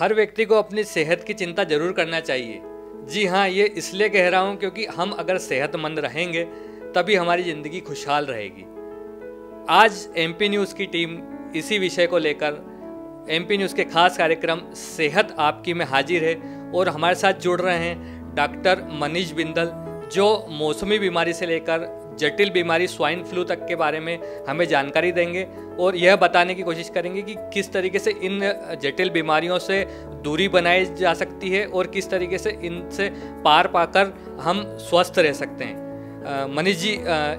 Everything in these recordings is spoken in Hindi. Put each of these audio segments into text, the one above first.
हर व्यक्ति को अपनी सेहत की चिंता ज़रूर करना चाहिए। जी हाँ ये इसलिए कह रहा हूँ क्योंकि हम अगर सेहतमंद रहेंगे, तभी हमारी ज़िंदगी खुशहाल रहेगी। आज एमपी न्यूज़ की टीम इसी विषय को लेकर एमपी न्यूज़ के खास कार्यक्रम सेहत आपकी में हाजिर है और हमारे साथ जुड़ रहे हैं डॉक्टर मनीष बिंदल, जो मौसमी बीमारी से लेकर जटिल बीमारी स्वाइन फ्लू तक के बारे में हमें जानकारी देंगे और यह बताने की कोशिश करेंगे कि किस तरीके से इन जटिल बीमारियों से दूरी बनाई जा सकती है और किस तरीके से इनसे पार पाकर हम स्वस्थ रह सकते हैं। मनीष जी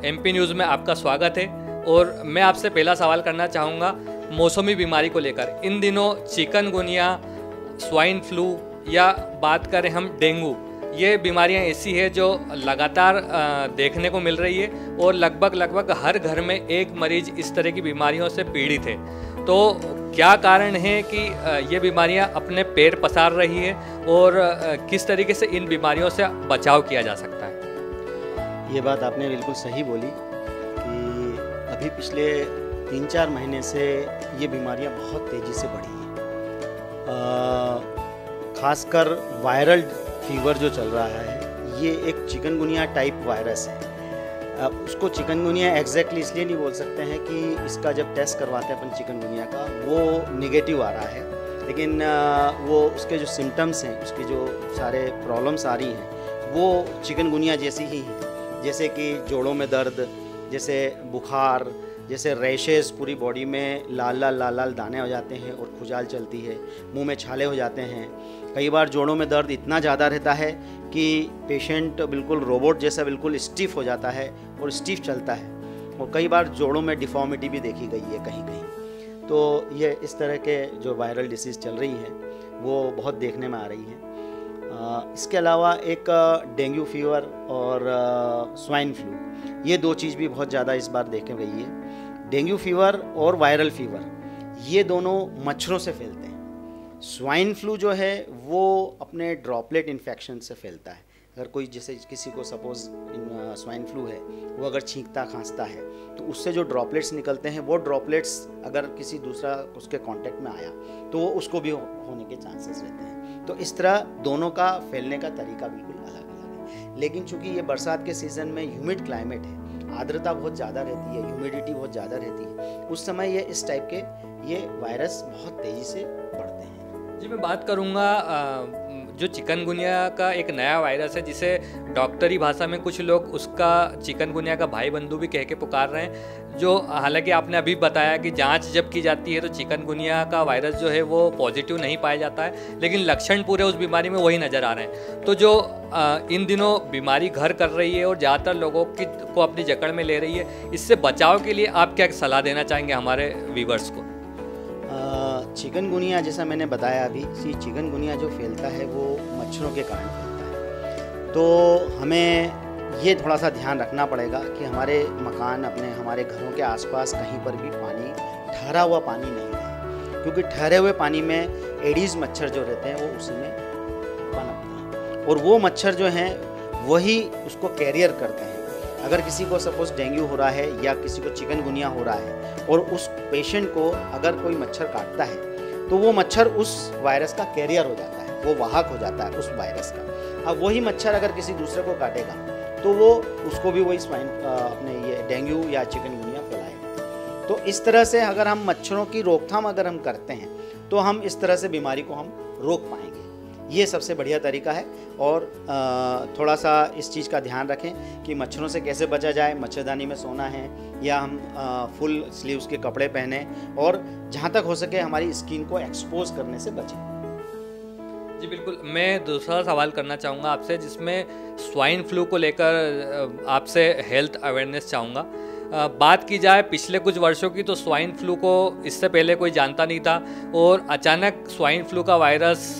एम न्यूज़ में आपका स्वागत है और मैं आपसे पहला सवाल करना चाहूँगा मौसमी बीमारी को लेकर। इन दिनों चिकनगुनिया, स्वाइन फ्लू या बात करें हम डेंगू ये बीमारियाँ ऐसी है जो लगातार देखने को मिल रही है और लगभग लगभग हर घर में एक मरीज़ इस तरह की बीमारियों से पीड़ित है। तो क्या कारण है कि ये बीमारियाँ अपने पैर पसार रही है और किस तरीके से इन बीमारियों से बचाव किया जा सकता है? ये बात आपने बिल्कुल सही बोली कि अभी पिछले तीन चार महीने से ये बीमारियाँ बहुत तेज़ी से बढ़ी हैं। खासकर वायरल फीवर जो चल रहा है, ये एक चिकनगुनिया टाइप वायरस है। अब उसको चिकनगुनिया एग्जैक्टली इसलिए नहीं बोल सकते हैं कि इसका जब टेस्ट करवाते हैं अपन चिकनगुनिया का, वो निगेटिव आ रहा है। लेकिन वो उसके जो सिम्टम्स हैं, उसकी जो सारे प्रॉब्लम्स आ रही हैं, वो चिकनगुनिया जैसी ही हैं। जैसे कि जोड़ों में दर्द, जैसे बुखार जैसे रैशेस पूरी बॉडी में लाल लाल लाल लाल दाने हो जाते हैं और खुजाल चलती है, मुँह में छाले हो जाते हैं। कई बार जोड़ों में दर्द इतना ज़्यादा रहता है कि पेशेंट बिल्कुल रोबोट जैसा बिल्कुल स्टिफ हो जाता है और स्टिफ चलता है। और कई बार जोड़ों में डिफॉर्मिटी भी देखी गई है कहीं कहीं। तो ये इस तरह के जो वायरल डिसीज़ चल रही हैं, वो बहुत देखने में आ रही हैं। इसके अलावा एक डेंगू फीवर और स्वाइन फ्लू, ये दो चीज़ भी बहुत ज़्यादा इस बार देखे गई है। डेंगू फीवर और वायरल फीवर, ये दोनों मच्छरों से फैलते हैं। स्वाइन फ्लू जो है, वो अपने ड्रॉपलेट इन्फेक्शन से फैलता है। अगर कोई जैसे किसी को सपोज़ स्वाइन फ्लू है, वो अगर छींकता, खांसता है तो उससे जो ड्रॉपलेट्स निकलते हैं, वो ड्रॉपलेट्स अगर किसी दूसरा उसके कांटेक्ट में आया तो वो उसको भी होने के चांसेस रहते हैं। तो इस तरह दोनों का फैलने का तरीका बिल्कुल अलग अलग है। लेकिन चूँकि ये बरसात के सीज़न में ह्यूमिड क्लाइमेट है, आर्द्रता बहुत ज़्यादा रहती है ह्यूमिडिटी बहुत ज़्यादा रहती है, उस समय ये इस टाइप के ये वायरस बहुत तेज़ी से बढ़ते हैं। जी, मैं बात करूँगा जो चिकनगुनिया का एक नया वायरस है, जिसे डॉक्टरी भाषा में कुछ लोग उसका चिकनगुनिया का भाई बंधु भी कह के पुकार रहे हैं, जो हालाँकि आपने अभी बताया कि जाँच जब की जाती है तो चिकनगुनिया का वायरस जो है वो पॉजिटिव नहीं पाया जाता है, लेकिन लक्षण पूरे उस बीमारी में वही नज़र आ रहे हैं। तो जो इन दिनों बीमारी घर कर रही है और ज़्यादातर लोगों की को अपनी जकड़ में ले रही है, इससे बचाव के लिए आप क्या सलाह देना चाहेंगे हमारे व्यूवर्स को? चिकनगुनिया जैसा मैंने बताया अभी, सी चिकनगुनिया जो फैलता है वो मच्छरों के कारण फैलता है। तो हमें ये थोड़ा सा ध्यान रखना पड़ेगा कि हमारे मकान अपने, हमारे घरों के आसपास कहीं पर भी पानी, ठहरा हुआ पानी नहीं है। क्योंकि ठहरे हुए पानी में एडीज़ मच्छर जो रहते हैं वो उसी में पनपते हैं। और वो मच्छर जो हैं, वही उसको कैरियर करते हैं। अगर किसी को सपोज़ डेंगू हो रहा है या किसी को चिकनगुनिया हो रहा है और उस पेशेंट को अगर कोई मच्छर काटता है तो वो मच्छर उस वायरस का कैरियर हो जाता है, वो वाहक हो जाता है उस वायरस का। अब वही मच्छर अगर किसी दूसरे को काटेगा तो वो उसको भी वही स्वाइन अपने ये डेंगू या चिकनगुनिया फैलाएगा। तो इस तरह से अगर हम मच्छरों की रोकथाम अगर हम करते हैं तो हम इस तरह से बीमारी को हम रोक पाएँगे। ये सबसे बढ़िया तरीका है और थोड़ा सा इस चीज़ का ध्यान रखें कि मच्छरों से कैसे बचा जाए, मच्छरदानी में सोना है या हम फुल स्लीव्स के कपड़े पहने और जहाँ तक हो सके हमारी स्किन को एक्सपोज करने से बचें। जी, बिल्कुल। मैं दूसरा सवाल करना चाहूँगा आपसे जिसमें स्वाइन फ्लू को लेकर आपसे हेल्थ अवेयरनेस चाहूँगा। बात की जाए पिछले कुछ वर्षों की तो स्वाइन फ्लू को इससे पहले कोई जानता नहीं था और अचानक स्वाइन फ्लू का वायरस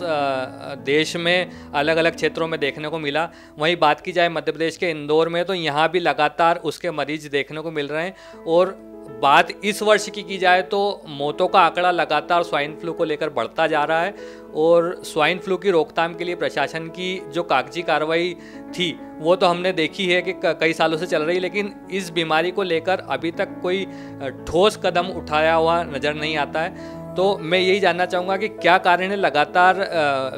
देश में अलग अलग क्षेत्रों में देखने को मिला। वहीं बात की जाए मध्य प्रदेश के इंदौर में तो यहाँ भी लगातार उसके मरीज़ देखने को मिल रहे हैं और बात इस वर्ष की की जाए तो मौतों का आंकड़ा लगातार स्वाइन फ्लू को लेकर बढ़ता जा रहा है और स्वाइन फ्लू की रोकथाम के लिए प्रशासन की जो कागज़ी कार्रवाई थी, वो तो हमने देखी है कि कई सालों से चल रही है लेकिन इस बीमारी को लेकर अभी तक कोई ठोस कदम उठाया हुआ नज़र नहीं आता है। तो मैं यही जानना चाहूँगा कि क्या कारण है लगातार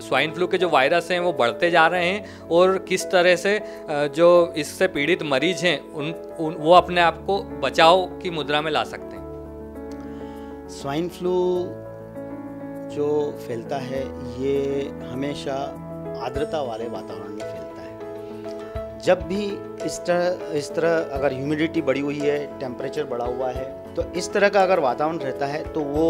स्वाइन फ्लू के जो वायरस हैं वो बढ़ते जा रहे हैं और किस तरह से जो इससे पीड़ित मरीज़ हैं उन, उन वो अपने आप को बचाव की मुद्रा में ला सकते हैं? स्वाइन फ्लू जो फैलता है ये हमेशा आर्द्रता वाले वातावरण में फैलता है। जब भी इस तरह इस तरह अगर ह्यूमिडिटी बढ़ी हुई है टेम्परेचर बढ़ा हुआ है तो इस तरह का अगर वातावरण रहता है तो वो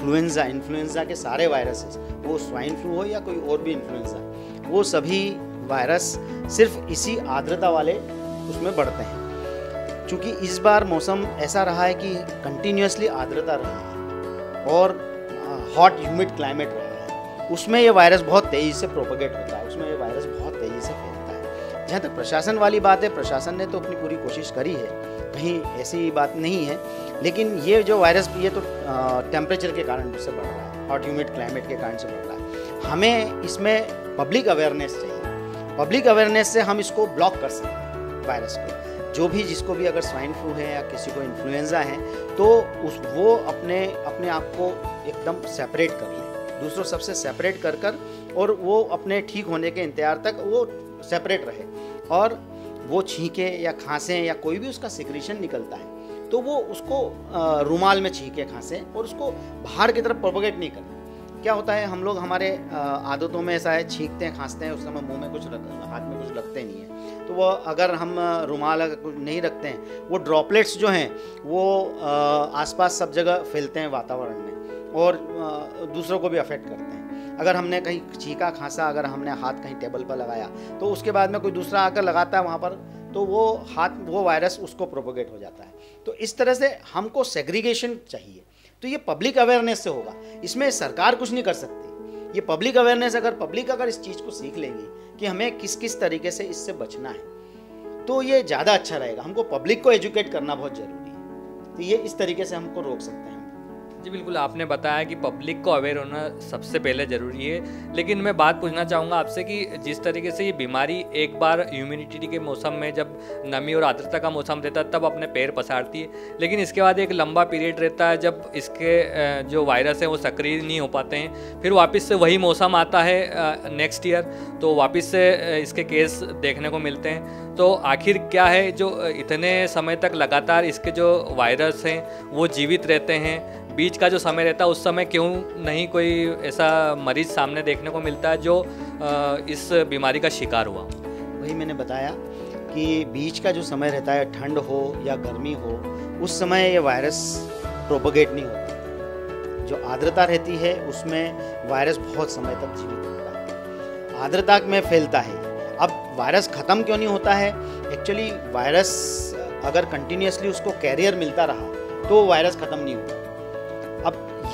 फ्लुएंजा इन्फ्लुएंजा के सारे वायरसेस वो स्वाइन फ्लू हो या कोई और भी इन्फ्लुएंजा वो सभी वायरस सिर्फ़ इसी आर्द्रता वाले उसमें बढ़ते हैं। क्योंकि इस बार मौसम ऐसा रहा है कि कंटिन्यूसली आर्द्रता रहा है और हॉट ह्यूमिड क्लाइमेट रहा है, उसमें ये वायरस बहुत तेज़ी से प्रोपोगेट होता है, उसमें ये वायरस बहुत तेज़ी से फैलता है। जहाँ तक प्रशासन वाली बात है। प्रशासन ने तो अपनी पूरी कोशिश करी है। कहीं ऐसी बात नहीं है। लेकिन ये जो वायरस, ये तो टेम्परेचर के कारण से बढ़ रहा है हॉट ह्यूमिड क्लाइमेट के कारण से बढ़ रहा है। हमें इसमें पब्लिक अवेयरनेस चाहिए। पब्लिक अवेयरनेस से हम इसको ब्लॉक कर सकते हैं वायरस को। जो भी जिसको भी अगर स्वाइन फ्लू है या किसी को इन्फ्लुएंजा है तो उस, वो अपने अपने आप को एकदम सेपरेट कर लें। दूसरों सबसे सेपरेट कर कर और वो अपने ठीक होने के इंतज़ार तक, वो सेपरेट रहे। और वो छींके या खांसें या कोई भी उसका सिक्रेशन निकलता है तो वो उसको रुमाल में छींके खांसें और उसको बाहर की तरफ़ प्रोपोगेट नहीं करें क्या होता है, हम लोग हमारे आदतों में ऐसा है, छींकते हैं, खांसते हैं उस समय मुँह में कुछ रख, हाथ में कुछ लगते नहीं है। तो वो अगर हम रुमाल नहीं रखते हैं, वो ड्रॉपलेट्स जो हैं, वो आसपास सब जगह फैलते हैं वातावरण में और दूसरों को भी अफेक्ट करते हैं। अगर हमने कहीं छीका खांसा, अगर हमने हाथ कहीं टेबल पर लगाया तो उसके बाद में कोई दूसरा आकर लगाता है वहाँ पर तो वो हाथ, वो वायरस उसको प्रोपोगेट हो जाता है। तो इस तरह से हमको सेग्रीगेशन चाहिए। तो ये पब्लिक अवेयरनेस से होगा। इसमें सरकार कुछ नहीं कर सकती। ये पब्लिक अवेयरनेस अगर पब्लिक अगर इस चीज़ को सीख लेंगी कि हमें किस किस तरीके से इससे बचना है तो ये ज़्यादा अच्छा रहेगा। हमको पब्लिक को एजुकेट करना बहुत ज़रूरी है। तो ये इस तरीके से हमको रोक सकते हैं। जी, बिल्कुल आपने बताया कि पब्लिक को अवेयर होना सबसे पहले ज़रूरी है। लेकिन मैं बात पूछना चाहूँगा आपसे कि जिस तरीके से ये बीमारी एक बार ह्यूमिडिटी के मौसम में जब नमी और आर्द्रता का मौसम रहता है, तब अपने पैर पसारती है। लेकिन इसके बाद एक लंबा पीरियड रहता है जब इसके जो वायरस हैं वो सक्रिय नहीं हो पाते हैं। फिर वापस से वही मौसम आता है नेक्स्ट ईयर तो वापस से इसके केस देखने को मिलते हैं। तो आखिर क्या है जो इतने समय तक लगातार इसके जो वायरस हैं, वो जीवित रहते हैं? बीच का जो समय रहता है, उस समय क्यों नहीं कोई ऐसा मरीज़ सामने देखने को मिलता है जो इस बीमारी का शिकार हुआ वही मैंने बताया कि बीच का जो समय रहता है, ठंड हो या गर्मी हो, उस समय ये वायरस प्रोपोगेट नहीं होता। जो आर्द्रता रहती है, उसमें वायरस बहुत समय तक जीवित होता है। आर्द्रता में फैलता है। अब वायरस ख़त्म क्यों नहीं होता है? एक्चुअली वायरस अगर कंटिन्यूसली उसको कैरियर मिलता रहा तो वायरस ख़त्म नहीं होता।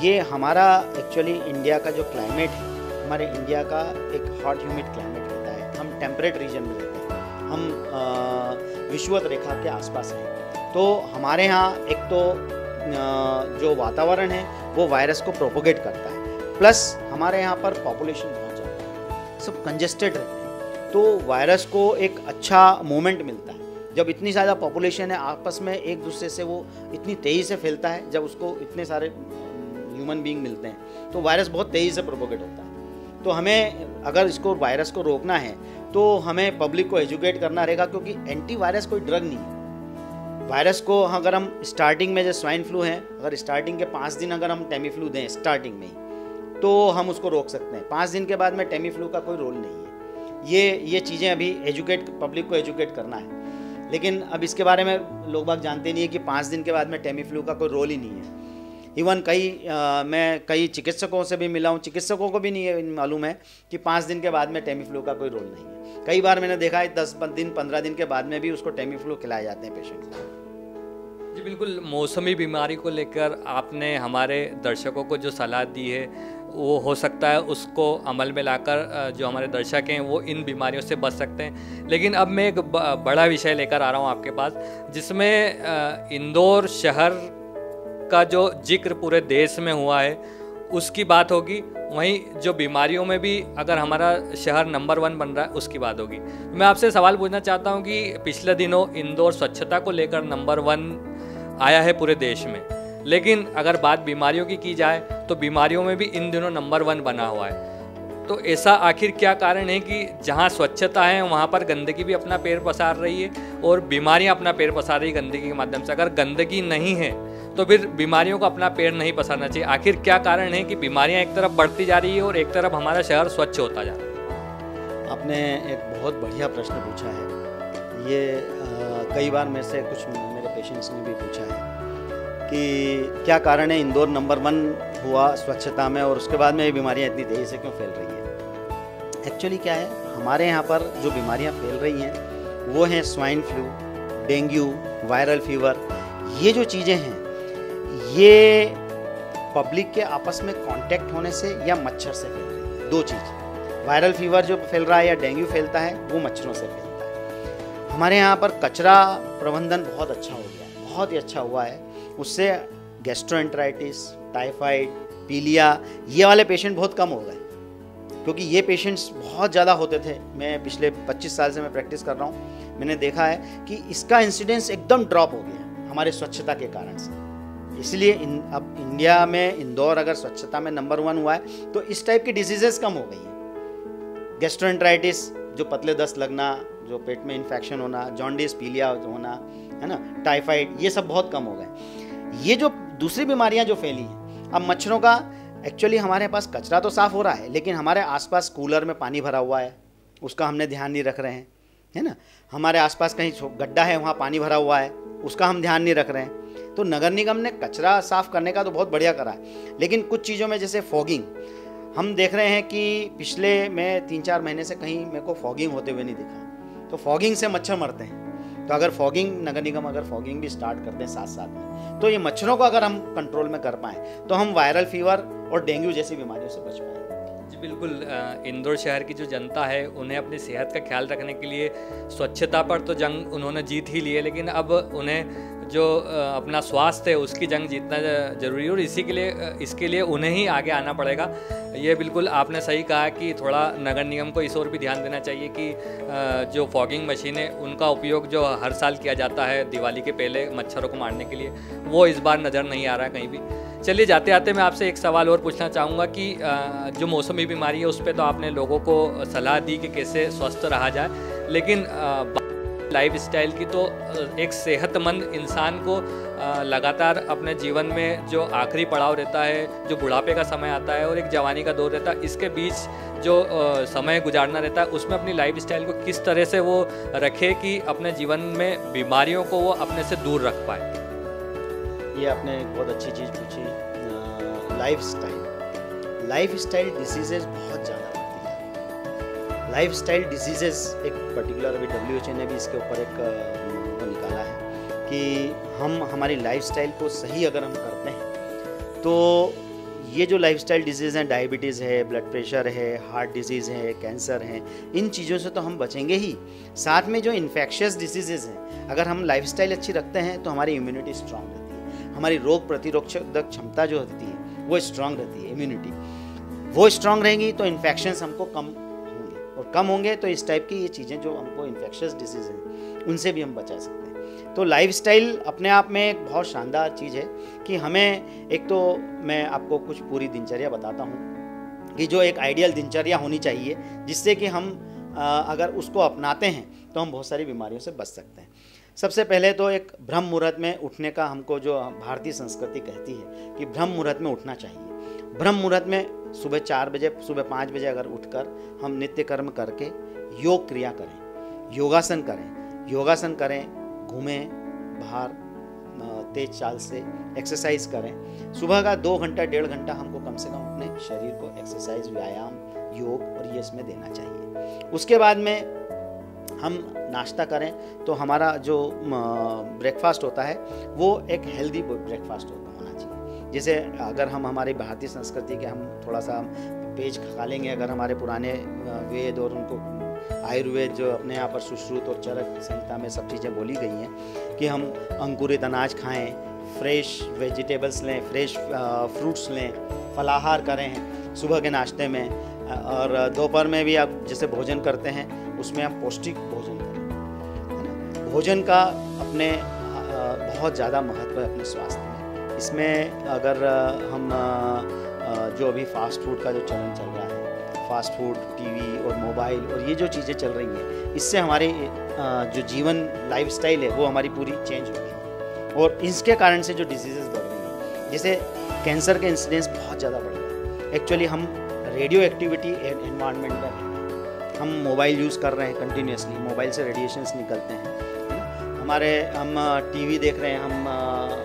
ये हमारा एक्चुअली इंडिया का जो क्लाइमेट है, हमारे इंडिया का एक हॉट ह्यूमिड क्लाइमेट रहता है। हम टेम्परेट रीजन में रहते हैं। हम विश्वत रेखा के आसपास हैं। तो हमारे यहाँ एक तो जो वातावरण है, वो वायरस को प्रोपोगेट करता है। प्लस हमारे यहाँ पर पॉपुलेशन बहुत ज़्यादा है। सब कंजेस्टेड रहते हैं। तो वायरस को एक अच्छा मोमेंट मिलता है। जब इतनी ज़्यादा पॉपुलेशन है, आपस में एक दूसरे से वो इतनी तेज़ी से फैलता है, जब उसको इतने सारे ह्यूमन बींग मिलते हैं तो वायरस बहुत तेज़ी से प्रोपोगेट होता है। तो हमें अगर इसको वायरस को रोकना है तो हमें पब्लिक को एजुकेट करना रहेगा क्योंकि एंटी वायरस कोई ड्रग नहीं है। वायरस को अगर हम स्टार्टिंग में जो स्वाइन फ्लू है, अगर स्टार्टिंग के पाँच दिन अगर हम टेमी फ्लू दें स्टार्टिंग में तो हम उसको रोक सकते हैं। पाँच दिन के बाद में टेमी फ्लू का कोई रोल नहीं है। ये ये चीज़ें अभी एजुकेट पब्लिक को एजुकेट करना है। लेकिन अब इसके बारे में लोग बाग जानते नहीं है कि पाँच दिन के बाद में टेमी फ्लू का कोई रोल ही नहीं है। इवन कई आ, मैं कई चिकित्सकों से भी मिला हूँ। चिकित्सकों को भी नहीं मालूम है कि पाँच दिन के बाद में टेमी फ्लू का कोई रोल नहीं है। कई बार मैंने देखा है दस दिन पंद्रह दिन के बाद में भी उसको टेमी फ्लू खिलाए जाते हैं पेशेंट को। जी बिल्कुल मौसमी बीमारी को लेकर आपने हमारे दर्शकों को जो सलाह दी है वो हो सकता है उसको अमल में लाकर जो हमारे दर्शक हैं वो इन बीमारियों से बच सकते हैं। लेकिन अब मैं एक बड़ा विषय लेकर आ रहा हूँ आपके पास जिसमें इंदौर शहर का जो ज़िक्र पूरे देश में हुआ है, उसकी बात होगी। वहीं जो बीमारियों में भी अगर हमारा शहर नंबर वन बन रहा है, उसकी बात होगी। मैं आपसे सवाल पूछना चाहता हूँ कि पिछले दिनों इंदौर स्वच्छता को लेकर नंबर वन आया है पूरे देश में। लेकिन अगर बात बीमारियों की की जाए तो बीमारियों में भी इन दिनों नंबर वन बना हुआ है। तो ऐसा आखिर क्या कारण है कि जहाँ स्वच्छता है, वहाँ पर गंदगी भी अपना पैर पसार रही है और बीमारियाँ अपना पैर पसार रही है गंदगी के माध्यम से? अगर गंदगी नहीं है तो फिर बीमारियों को अपना पेड़ नहीं पसारना चाहिए। आखिर क्या कारण है कि बीमारियाँ एक तरफ़ बढ़ती जा रही है और एक तरफ़ हमारा शहर स्वच्छ होता जा रहा है? आपने एक बहुत बढ़िया प्रश्न पूछा है। ये कई बार मेरे से कुछ मेरे पेशेंट्स ने भी पूछा है कि क्या कारण है इंदौर नंबर वन हुआ स्वच्छता में और उसके बाद में ये बीमारियाँ इतनी तेज़ी से क्यों फैल रही है? एक्चुअली क्या है, हमारे यहाँ पर जो बीमारियाँ फैल रही हैं, वो हैं swine flu, dengue, viral fever, ये जो चीज़ें हैं ये पब्लिक के आपस में कांटेक्ट होने से या मच्छर से फैल रही है, दो चीज़। वायरल फीवर जो फैल रहा है या डेंगू फैलता है, वो मच्छरों से फैलता है। हमारे यहाँ पर कचरा प्रबंधन बहुत अच्छा हो गया है, बहुत ही अच्छा हुआ है। उससे गैस्ट्रोएंट्राइटिस टाइफाइड पीलिया, ये वाले पेशेंट बहुत कम हो गए। क्योंकि ये पेशेंट्स बहुत ज़्यादा होते थे। मैं पिछले 25 साल से मैं प्रैक्टिस कर रहा हूँ। मैंने देखा है कि इसका इंसिडेंस एकदम ड्रॉप हो गया हमारे स्वच्छता के कारण से। इसलिए इन, अब इंडिया में इंदौर अगर स्वच्छता में नंबर वन हुआ है तो इस टाइप की डिजीजेस कम हो गई हैं। गैस्ट्रोएंट्राइटिस जो पतले दस्त लगना जो पेट में इन्फेक्शन होना जॉन्डिस पीलिया होना है ना टाइफाइड ये सब बहुत कम हो गए ये जो दूसरी बीमारियाँ जो फैली हैं अब मच्छरों का एक्चुअली हमारे पास कचरा तो साफ़ हो रहा है लेकिन हमारे आसपास कूलर में पानी भरा हुआ है उसका हमने ध्यान नहीं रख रहे हैं है ना? हमारे आसपास कहीं गड्ढा है वहाँ पानी भरा हुआ है उसका हम ध्यान नहीं रख रहे हैं। तो नगर निगम ने कचरा साफ़ करने का तो बहुत बढ़िया करा है। लेकिन कुछ चीज़ों में जैसे फॉगिंग हम देख रहे हैं कि पिछले मैं तीन चार महीने से कहीं मेरे को फॉगिंग होते हुए नहीं दिखा। तो फॉगिंग से मच्छर मरते हैं। तो अगर फॉगिंग नगर निगम अगर फॉगिंग भी स्टार्ट करते हैं साथ साथ में तो ये मच्छरों को अगर हम कंट्रोल में कर पाएँ तो हम वायरल फीवर और डेंगू जैसी बीमारियों से बच पाएँगे जी, बिल्कुल इंदौर शहर की जो जनता है, उन्हें अपनी सेहत का ख्याल रखने के लिए स्वच्छता पर तो जंग उन्होंने जीत ही ली है, लेकिन अब उन्हें जो अपना स्वास्थ्य है, उसकी जंग जीतना ज़रूरी है और इसी के लिए इसके लिए उन्हें ही आगे आना पड़ेगा। ये बिल्कुल आपने सही कहा कि थोड़ा नगर निगम को इस ओर भी ध्यान देना चाहिए कि जो फॉगिंग मशीन है, उनका उपयोग जो हर साल किया जाता है दिवाली के पहले मच्छरों को मारने के लिए, वो इस बार नज़र नहीं आ रहा कहीं भी। चलिए, जाते आते मैं आपसे एक सवाल और पूछना चाहूँगा कि जो मौसमी बीमारी है, उस पर तो आपने लोगों को सलाह दी कि कैसे स्वस्थ रहा जाए, लेकिन लाइफ स्टाइल की तो एक सेहतमंद इंसान को लगातार अपने जीवन में जो आखिरी पड़ाव रहता है, जो बुढ़ापे का समय आता है और एक जवानी का दौर रहता है, इसके बीच जो समय गुजारना रहता है, उसमें अपनी लाइफ स्टाइल को किस तरह से वो रखे कि अपने जीवन में बीमारियों को वो अपने से दूर रख पाए? ये आपने एक बहुत अच्छी चीज़ पूछी lifestyle lifestyle diseases बहुत ज़्यादा लाइफ स्टाइल डिजीजेस एक पर्टिकुलर अभी डब्ल्यू ने भी इसके ऊपर एक वो निकाला है कि हम, हमारी लाइफ स्टाइल को सही अगर हम करते हैं तो ये जो लाइफ स्टाइल डिज़ीज़ हैं डायबिटीज़ है ब्लड प्रेशर है हार्ट डिज़ीज़ है कैंसर है, इन चीज़ों से तो हम बचेंगे ही। साथ में जो इन्फेक्शियस डिज़ीज़ हैं, अगर हम लाइफ स्टाइल अच्छी रखते हैं तो हमारी इम्यूनिटी स्ट्रांग रहती है। हमारी रोग प्रतिरोधक क्षमता जो होती है, वो स्ट्रांग रहती है इम्यूनिटी वो स्ट्रांग रहेंगी तो इन्फेक्शन हमको कम और कम होंगे तो इस टाइप की ये चीज़ें जो हमको इन्फेक्शस डिज़ीज़ हैं, उनसे भी हम बचा सकते हैं। तो लाइफ अपने आप में एक बहुत शानदार चीज़ है कि हमें, एक तो मैं आपको कुछ पूरी दिनचर्या बताता हूँ कि जो एक आइडियल दिनचर्या होनी चाहिए, जिससे कि हम अगर उसको अपनाते हैं तो हम बहुत सारी बीमारियों से बच सकते हैं। सबसे पहले तो एक ब्रह्म मुहूर्त में उठने का हमको जो भारतीय संस्कृति कहती है कि ब्रह्म मुहूर्त में उठना चाहिए। ब्रह्म मुहूर्त में सुबह चार बजे, सुबह पाँच बजे अगर उठकर हम नित्य कर्म करके योग क्रिया करें, योगासन करें योगासन करें, घूमें, बाहर तेज चाल से एक्सरसाइज करें। सुबह का दो घंटा, डेढ़ घंटा हमको कम से कम अपने शरीर को एक्सरसाइज व्यायाम, योग और ये इसमें देना चाहिए। उसके बाद में हम नाश्ता करें तो हमारा जो ब्रेकफास्ट होता है, वो एक हेल्दी ब्रेकफास्ट होता है। जैसे अगर हम हमारी भारतीय संस्कृति के हम थोड़ा सा पेज खा लेंगे, अगर हमारे पुराने वेद और उनको आयुर्वेद जो अपने यहाँ पर सुश्रुत और चरक संहिता में सब चीज़ें बोली गई हैं कि हम अंकुरित अनाज खाएँ, फ्रेश वेजिटेबल्स लें, फ्रेश फ्रूट्स लें, फलाहार करें, सुबह के नाश्ते में और दोपहर में भी आप जैसे भोजन करते हैं, उसमें आप पौष्टिक भोजन करें। भोजन का अपने बहुत ज़्यादा महत्व है अपने स्वास्थ्य इसमें अगर हम जो अभी फास्ट फ़ूड का जो चलन चल रहा है फास्ट फ़ूड टीवी और मोबाइल और ये जो चीज़ें चल रही हैं, इससे हमारे जो जीवन लाइफस्टाइल है वो हमारी पूरी चेंज हो। गई और इसके कारण से जो डिज़ीज़ बढ़ रही हैं, जैसे कैंसर के इंसिडेंस बहुत ज़्यादा बढ़ हैं। एक्चुअली हम रेडियो एक्टिविटी एनवायरनमेंट में हम मोबाइल यूज़ कर रहे हैं कंटिन्यूसली मोबाइल से रेडिएशंस निकलते हैं हमारे, हम टीवी देख रहे हैं, हम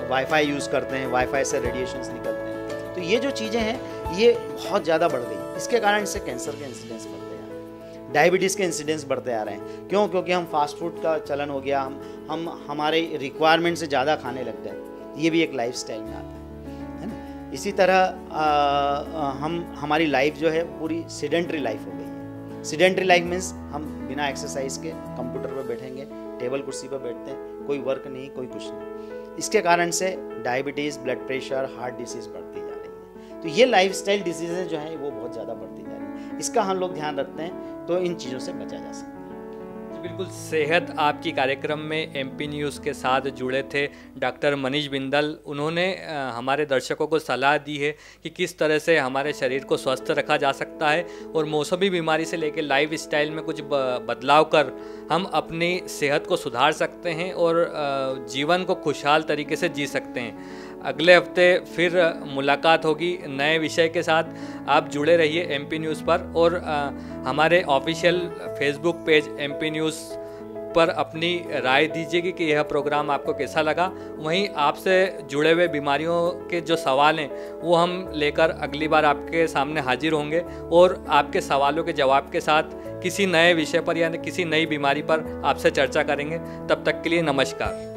वाईफाई यूज़ करते हैं वाईफाई से रेडिएशंस निकलते हैं। तो ये जो चीज़ें हैं ये बहुत ज़्यादा बढ़ गई। इसके कारण से कैंसर के इंसिडेंस बढ़ते हैं। डायबिटीज़ के इंसिडेंस बढ़ते आ रहे हैं। क्यों? क्योंकि हम फास्ट फ़ूड का चलन हो गया। हम हम हमारे रिक्वायरमेंट से ज़्यादा खाने लग गए ये भी एक लाइफ स्टाइल में आता है। है ना? इसी तरह आ, हम हमारी लाइफ जो है पूरी सीडेंट्री लाइफ हो गई है। सीडेंट्री लाइफ मीन्स हम बिना एक्सरसाइज के कंप्यूटर पर बैठेंगे टेबल कुर्सी पर बैठते हैं कोई वर्क नहीं कोई कुछ नहीं। इसके कारण से diabetes blood pressure heart disease बढ़ती जा रही है। तो ये लाइफ स्टाइल डिसीजेज जो हैं, वो बहुत ज़्यादा बढ़ती जा रही है। इसका हम लोग ध्यान रखते हैं तो इन चीज़ों से बचा जा सकता है बिल्कुल सेहत आपकी कार्यक्रम में एमपी न्यूज़ के साथ जुड़े थे डॉक्टर मनीष बिंदल। उन्होंने हमारे दर्शकों को सलाह दी है कि किस तरह से हमारे शरीर को स्वस्थ रखा जा सकता है और मौसमी बीमारी से लेकर लाइफ स्टाइल में कुछ बदलाव कर हम अपनी सेहत को सुधार सकते हैं और जीवन को खुशहाल तरीके से जी सकते हैं। अगले हफ़्ते फिर मुलाकात होगी नए विषय के साथ। आप जुड़े रहिए एम पी न्यूज़ पर और हमारे official Facebook page M P news पर अपनी राय दीजिएगी कि यह प्रोग्राम आपको कैसा लगा। वहीं आपसे जुड़े हुए बीमारियों के जो सवाल हैं, वो हम लेकर अगली बार आपके सामने हाजिर होंगे और आपके सवालों के जवाब के साथ किसी नए विषय पर या किसी नई बीमारी पर आपसे चर्चा करेंगे। तब तक के लिए नमस्कार।